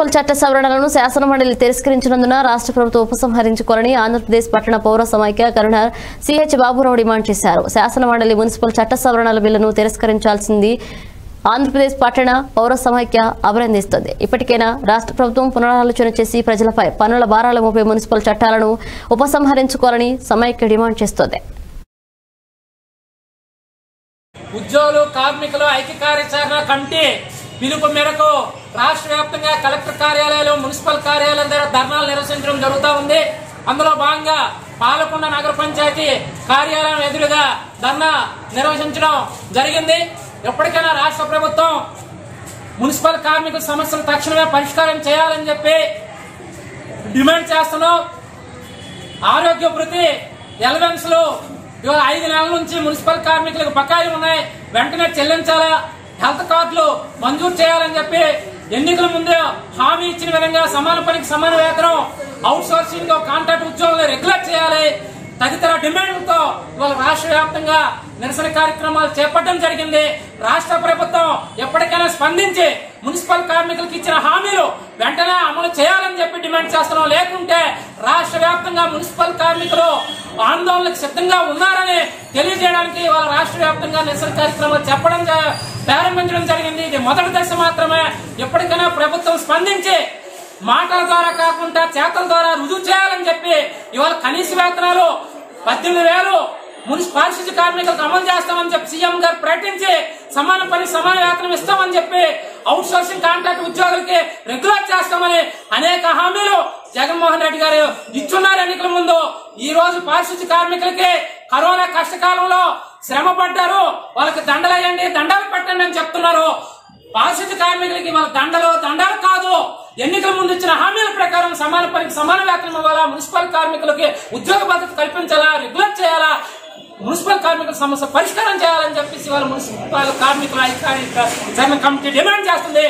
Municipal చట్ట సవరణలను శాసనమండలి తిరస్కరించినందున రాష్ట్ర ప్రభుత్వం ఉపసంహరించుకోవాలని ఆంధ్రప్రదేశ్ పట్టణ పౌర సమైక్య కరుణర్ సిహెచ్ బాబురావు డిమాండ్ చేశారు. శాసనమండలి మున్సిపల్ చట్ట సవరణల బిల్లును తిరస్కరించాల్సింది ఆంధ్రప్రదేశ్ పట్టణ పౌర సమైక్య అభినందిస్తుంది. ఇప్పటికైనా రాష్ట్ర ప్రభుత్వం పునరాలోచన చేసి ప్రజలపై పన్నుల భారాల మోపే మున్సిపల్ చట్టాలను ఉపసంహరించుకోవాలని సమైక్య డిమాండ్ చేస్తోంది. ఉద్యోగులు కార్మికులు ఐక్య కార్యాచరణ పిలుపు మేరకు రాష్ట్ర వ్యాప్తంగా కలెక్టర్ కార్యాలయాలు మున్సిపల్ కార్యాలయం దగ్గర ధర్నాలు నిర్వహించడం జరుగుతూ ఉంది. అందులో భాగంగా పాలకొండ నగర పంచాయతీ కార్యాలయం ఎదురుగా ధర్నా నిర్వహించడం జరిగింది. ఎప్పటికైనా రాష్ట్ర ప్రభుత్వం మున్సిపల్ కార్మికుల సమస్యలు తక్షణమే పరిష్కారం చేయాలని చెప్పి డిమాండ్ చేస్తున్నాం. ఆరోగ్య వృత్తి ఎలవెన్స్లో ఐదు నెలల నుంచి మున్సిపల్ కార్మికులకు బకాయిలు ఉన్నాయి. వెంటనే చెల్లించాలా? హెల్త్ కార్డులు మంజూరు చేయాలని చెప్పి ఎన్నికల ముందే హామీ ఇచ్చిన విధంగా సమాన పనికి సమాన వేతనం అవుట్ సోర్సింగ్ కాంట్రాక్ట్ ఉద్యోగులు రెగ్యులర్ చేయాలి. తదితర డిమాండ్లతో ఇవాళ రాష్ట్ర వ్యాప్తంగా నిరసన కార్యక్రమాలు చేపట్టడం జరిగింది. రాష్ట్ర ప్రభుత్వం ఎప్పటికైనా స్పందించి మున్సిపల్ కార్మికులకు ఇచ్చిన హామీలు వెంటనే అమలు చేయాలని చెప్పి డిమాండ్ చేస్తున్నాం. లేకుంటే రాష్ట్ర వ్యాప్తంగా మున్సిపల్ కార్మికులు ఆందోళనకు సిద్ధంగా ఉన్నారని తెలియజేయడానికి వాళ్ళ రాష్ట్ర వ్యాప్తంగా నిరసన కార్యక్రమాలు చెప్పడం ప్రారంభించడం జరిగింది. ఇది మొదటి దశ మాత్రమే. ఎప్పటికైనా ప్రభుత్వం స్పందించి మాటల ద్వారా కాకుండా చేతల ద్వారా రుజువు చేయాలని చెప్పి ఇవాళ కనీస వేతనాలు పద్దెనిమిది వేలు మున్సిపాలిటీ కార్మికులకు అమలు చేస్తామని చెప్పి సీఎం గారు ప్రకటించి సమాన పని సమాన వేతనం ఇస్తామని చెప్పి అవుట్ సోర్సింగ్ కాంట్రాక్ట్ ఉద్యోగులకి రెగ్యులర్ చేస్తామని అనేక హామీలు జగన్మోహన్ రెడ్డి గారు ఇచ్చున్నారు ఎన్నికల ముందు. ఈ రోజు పారిశుద్ధ్య కార్మికులకి కరోనా కష్టకాలంలో శ్రమ పడ్డారు. వాళ్ళకి దండలేయండి దండాలు పెట్టండి అని చెప్తున్నారు. పారిశుద్ధ్య కార్మికులకి వాళ్ళ దండలు దండాలు కాదు. ఎన్నికల ముందు ఇచ్చిన హామీల ప్రకారం సమాన పనికి సమాన వేతనం ఇవ్వాలా? మున్సిపల్ కార్మికులకి ఉద్యోగ భద్రత కల్పించాలా? రెగ్యులర్ చేయాలా? మున్సిపల్ కార్మికుల సమస్య పరిష్కారం చేయాలని చెప్పేసి వాళ్ళ మున్సిపల్ కార్మికుల ఐక్య కమిటీ డిమాండ్ చేస్తుంది.